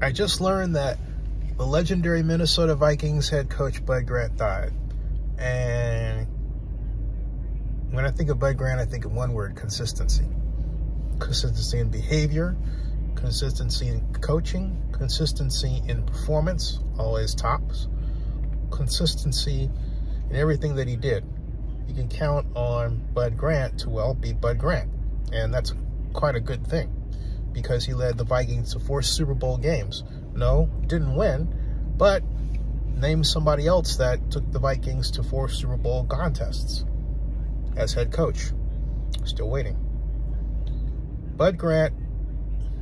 I just learned that the legendary Minnesota Vikings head coach Bud Grant died. And when I think of Bud Grant, I think of one word, consistency. Consistency in behavior, consistency in coaching, consistency in performance, always tops, consistency in everything that he did. You can count on Bud Grant to, well, be Bud Grant. And that's quite a good thing because he led the Vikings to four Super Bowl games. No, didn't win, but name somebody else that took the Vikings to four Super Bowl contests as head coach. Still waiting. Bud Grant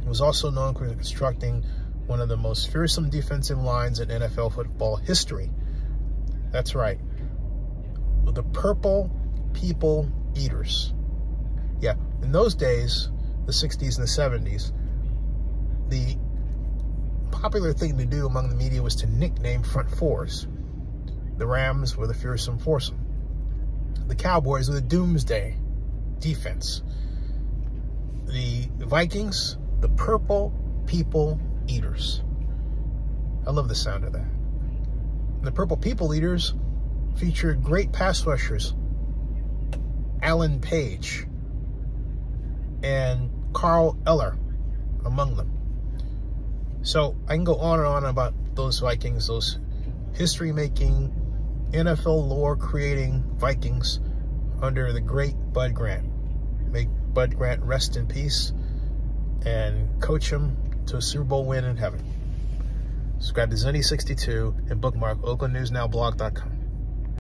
was also known for constructing one of the most fearsome defensive lines in NFL football history. That's right. The Purple People Eaters. Yeah, in those days, the 60s and the 70s, the popular thing to do among the media was to nickname front fours. The Rams were the fearsome foursome. The Cowboys were the doomsday defense. The Vikings, the purple people eaters. I love the sound of that. The purple people eaters featured great pass rushers. Alan Page and Carl Eller among them. So I can go on and on about those Vikings, those history-making, NFL lore-creating Vikings under the great Bud Grant. Make Bud Grant rest in peace and coach him to a Super Bowl win in heaven. Subscribe to Zennie62 and bookmark oaklandnewsnowblog.com.